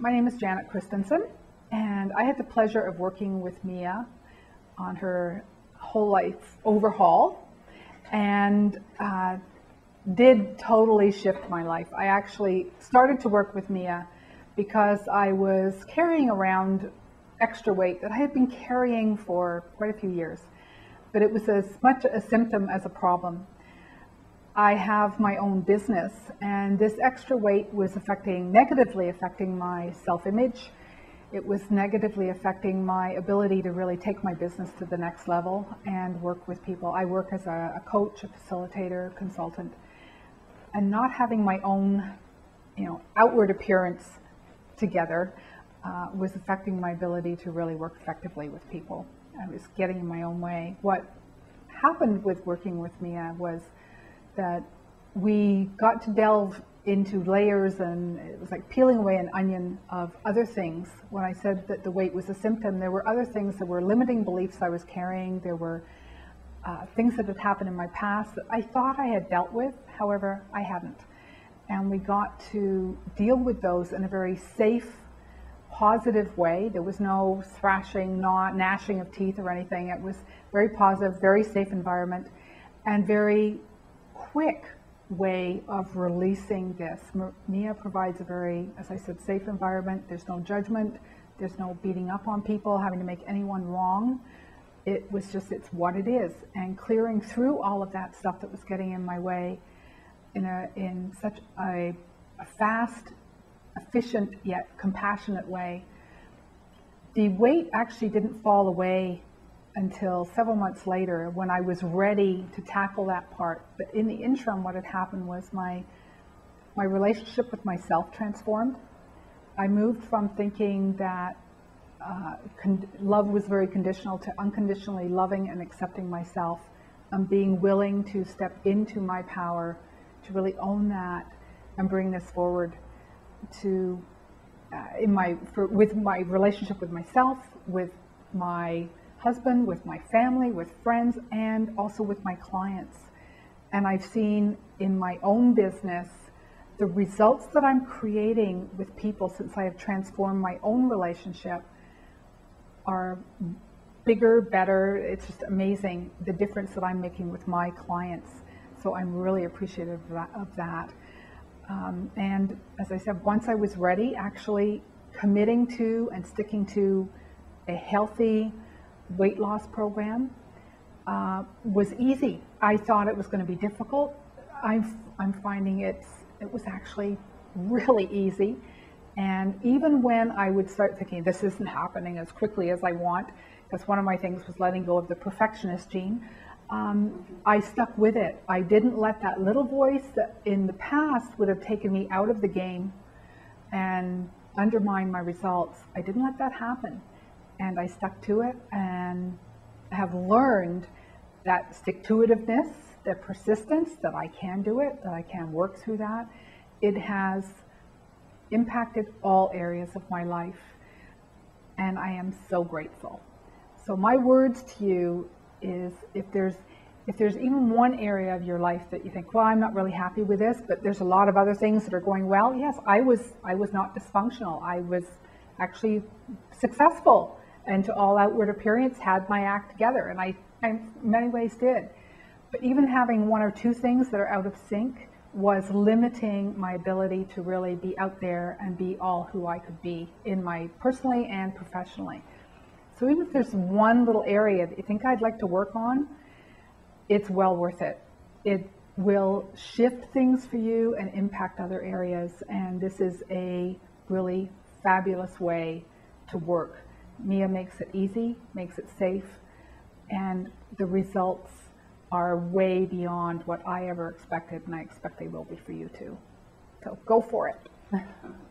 my name is Janet Christensen, and I had the pleasure of working with Mia on her whole life overhaul and uh, did totally shift my life. I actually started to work with Mia because I was carrying around extra weight that I had been carrying for quite a few years, but it was as much a symptom as a problem. I have my own business, and this extra weight was affecting, negatively affecting my self image. It was negatively affecting my ability to really take my business to the next level and work with people. I work as a, a coach, a facilitator, consultant, and not having my own, you know, outward appearance together uh, was affecting my ability to really work effectively with people. I was getting in my own way. What happened with working with Mia was that we got to delve into layers and it was like peeling away an onion of other things. When I said that the weight was a symptom, there were other things that were limiting beliefs I was carrying. There were uh, things that had happened in my past that I thought I had dealt with, however, I hadn't. And we got to deal with those in a very safe, positive way. There was no thrashing, not gnashing of teeth or anything. It was very positive, very safe environment, and very quick way of releasing this. Mia provides a very, as I said, safe environment. There's no judgment. There's no beating up on people, having to make anyone wrong. It was just, it's what it is. And clearing through all of that stuff that was getting in my way in, a, in such a, a fast, efficient, yet compassionate way. The weight actually didn't fall away until several months later when I was ready to tackle that part. But in the interim, what had happened was my my relationship with myself transformed. I moved from thinking that uh, con- love was very conditional to unconditionally loving and accepting myself and being willing to step into my power to really own that and bring this forward to uh, in my for, with my relationship with myself with my husband, with my family, with friends, and also with my clients. And I've seen in my own business the results that I'm creating with people since I have transformed my own relationship are bigger, better. It's just amazing the difference that I'm making with my clients. So I'm really appreciative of that. Um, and as I said, once I was ready, actually committing to and sticking to a healthy, weight loss program uh, was easy. I thought it was going to be difficult. I'm, I'm finding it's, it was actually really easy. And even when I would start thinking, this isn't happening as quickly as I want, because one of my things was letting go of the perfectionist gene, um, I stuck with it. I didn't let that little voice that in the past would have taken me out of the game and undermined my results. I didn't let that happen and I stuck to it and have learned that stick to itiveness, the persistence, that I can do it, that I can work through that. It has impacted all areas of my life, and I am so grateful. So my words to you is if there's if there's even one area of your life that you think, well, I'm not really happy with this, but there's a lot of other things that are going well. Yes, I was I was not dysfunctional. I was actually successful and to all outward appearance had my act together, and I, I in many ways did. But even having one or two things that are out of sync was limiting my ability to really be out there and be all who I could be in my personally and professionally. So even if there's one little area that you think I'd like to work on, it's well worth it. It will shift things for you and impact other areas. And this is a really fabulous way to work Mia makes it easy, makes it safe, and the results are way beyond what I ever expected, and I expect they will be for you too. So go for it.